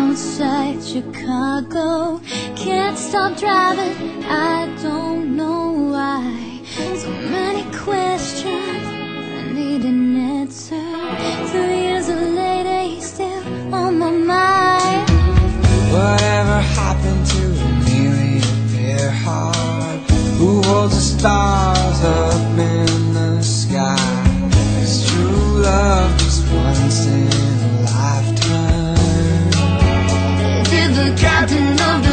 outside Chicago. Can't stop driving, I don't know why. So many questions, I need an answer. Three years later, he's still on my mind. Whatever happened to mountain of